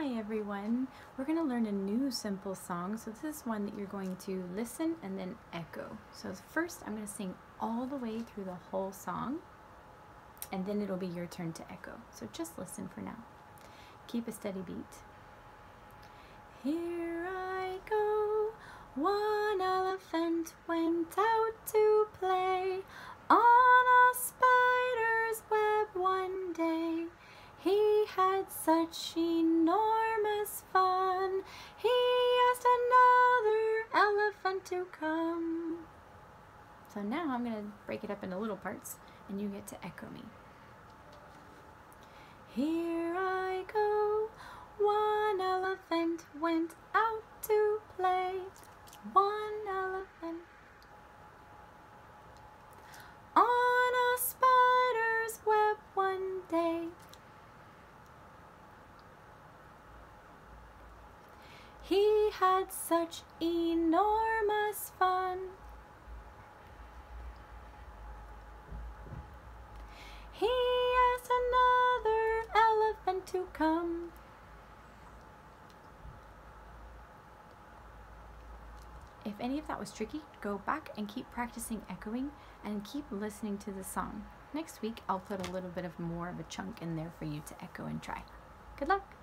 Hi everyone! We're going to learn a new simple song. So this is one that you're going to listen and then echo. So first I'm going to sing all the way through the whole song and then it'll be your turn to echo. So just listen for now. Keep a steady beat. Here I go, one elephant went had such enormous fun, he asked another elephant to come. So now I'm going to break it up into little parts and you get to echo me. Here I go, one elephant went out to play. One elephant on a spider's web one day. He had such enormous fun. He asked another elephant to come. If any of that was tricky, go back and keep practicing echoing and keep listening to the song. Next week, I'll put a little bit of more of a chunk in there for you to echo and try. Good luck!